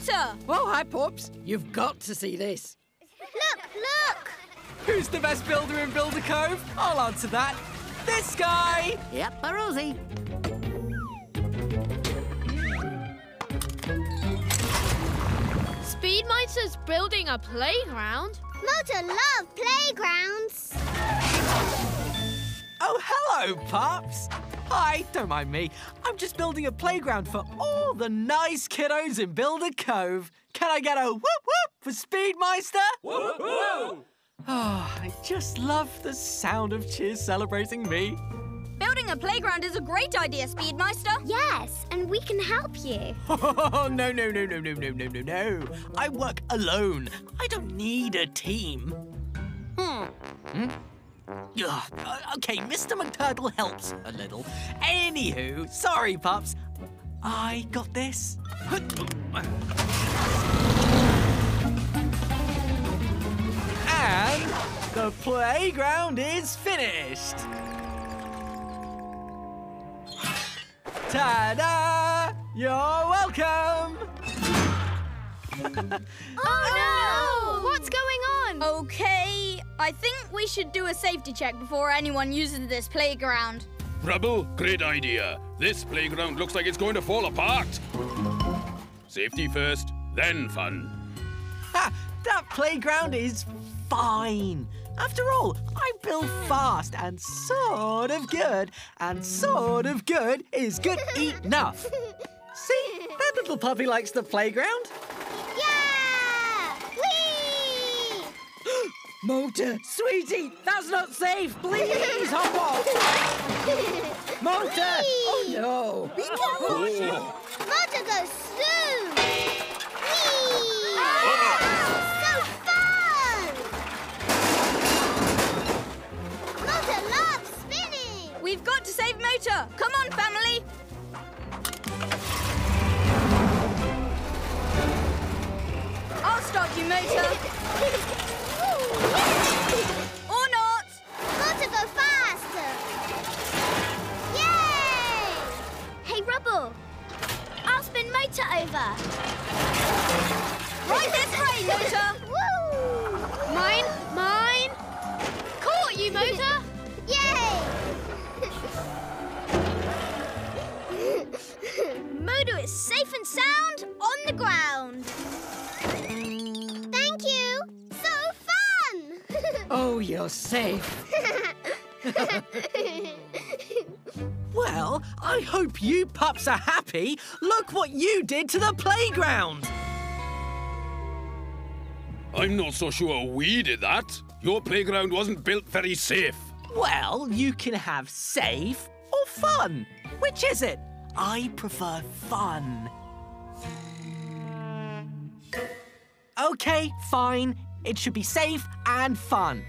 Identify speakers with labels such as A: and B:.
A: Motor!
B: Oh, hi, Pups. You've got to see this.
C: Look, look!
D: Who's the best builder in Builder Cove? I'll answer that. This guy!
B: Yep, a Rosie.
A: Speedmeister's building a playground.
C: Motor love playgrounds.
D: Oh, hello, pups. Hi, don't mind me. I'm just building a playground for all the nice kiddos in Builder Cove. Can I get a whoop whoop for Speedmeister? Whoop whoop! Oh, I just love the sound of cheers celebrating me.
A: Building a playground is a great idea, Speedmeister.
C: Yes, and we can help you.
D: Oh, no, no, no, no, no, no, no, no, no. I work alone. I don't need a team.
A: Hmm.
D: Ugh, okay, Mr. McTurtle helps a little. Anywho, sorry, pups. I got this. And the playground is finished. Ta-da! You're welcome!
A: Oh,
C: no! What's going on?
A: Okay, I think we should do a safety check before anyone uses this playground.
E: Rubble, great idea. This playground looks like it's going to fall apart. Safety first, then fun.
D: Ha! That playground is fine. After all, I build fast and sort of good, and sort of good is good enough. See, that little puppy likes the playground.
B: Motor, sweetie, that's not safe. Please hop off. Motor! Oh, no. Be careful. Oh.
C: Motor goes soon! Whee! So fun! Motor loves spinning!
A: We've got to save Motor. Come on, family. I'll stop you,
C: Motor. over!
A: Right this way, Motor.
C: Woo!
A: Mine, mine. Caught you, Motor.
C: Yay!
A: Motor is safe and sound on the ground.
C: Thank you! So fun!
B: Oh, you're safe.
D: Well, I hope you pups are happy. Look what you did to the playground.
E: I'm not so sure we did that. Your playground wasn't built very safe.
D: Well, you can have safe or fun. Which is it? I prefer fun. Okay, fine. It should be safe and fun.